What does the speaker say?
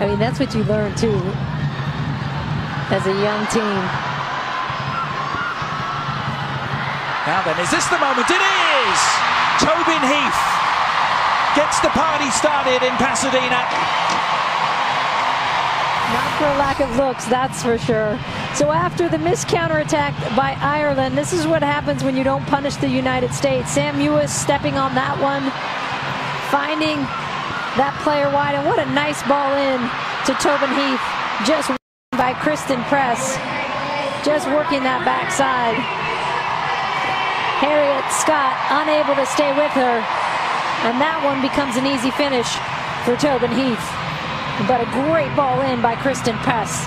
I mean, that's what you learn too as a young team. Now then, is this the moment? It is! Tobin Heath gets the party started in Pasadena. Not for a lack of looks, that's for sure. So after the missed counterattack by Ireland, this is what happens when you don't punish the United States. Sam Mewis stepping on that one, finding that player wide, and what a nice ball in to Tobin Heath, just by Christen Press, just working that backside. Harriet Scott unable to stay with her, and that one becomes an easy finish for Tobin Heath. But a great ball in by Christen Press.